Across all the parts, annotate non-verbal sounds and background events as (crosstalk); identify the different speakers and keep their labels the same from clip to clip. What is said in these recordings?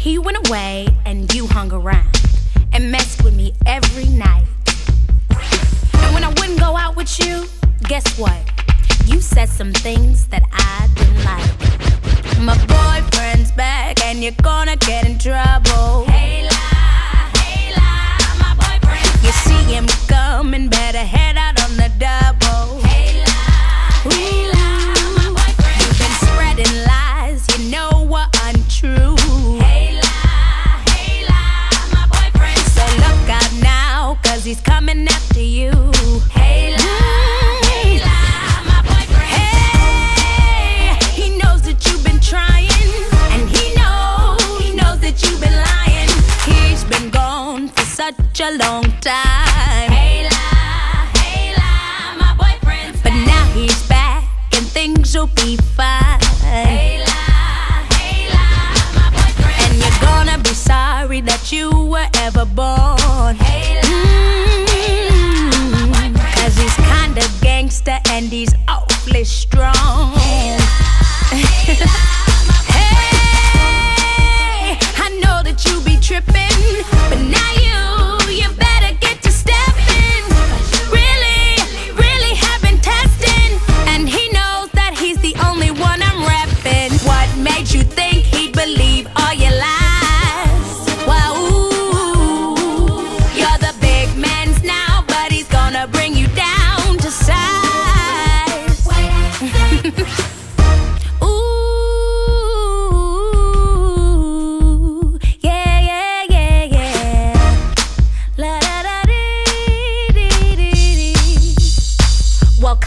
Speaker 1: He went away and you hung around and messed with me every night. And when I wouldn't go out with you, guess what? You said some things that I didn't like. My boyfriend's back and you're gonna get he's coming after you. Hey, la, hey, la, my boyfriend. Hey, he knows that you've been trying, and he knows, he knows that you've been lying. He's been gone for such a long time. Hey, la, hey, la, my boyfriend. But now he's back, and things will be fine. Hey, la, hey, la, my boyfriend. And you're gonna be sorry that you were ever born. strong. (laughs)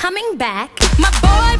Speaker 1: coming back. My boy.